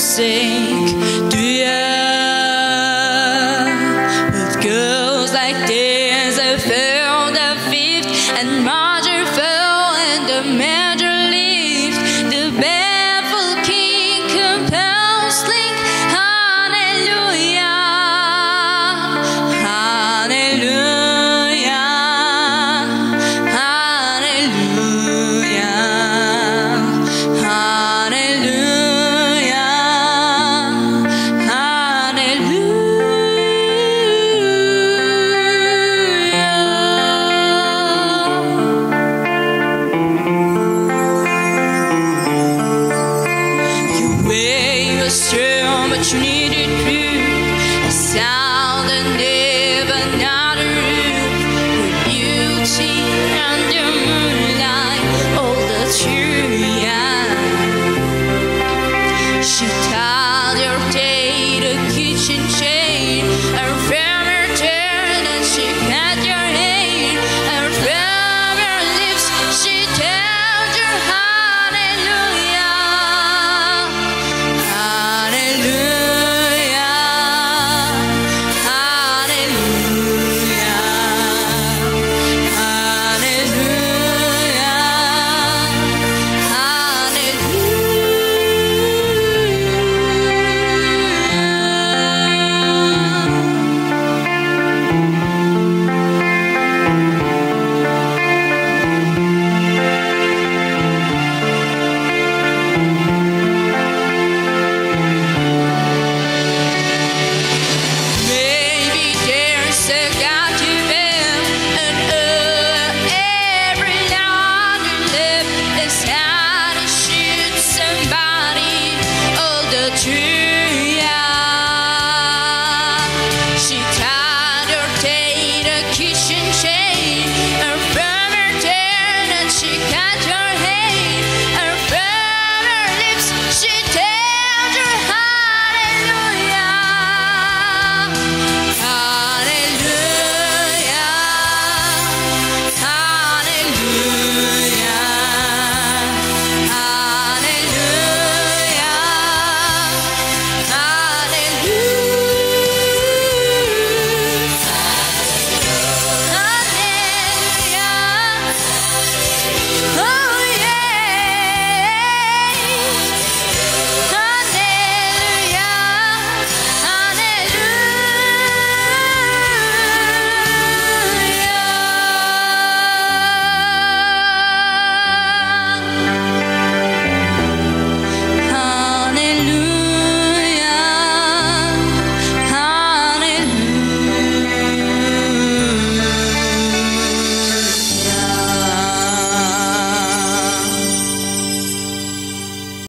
music, do ya? question, but you needed proof. 去。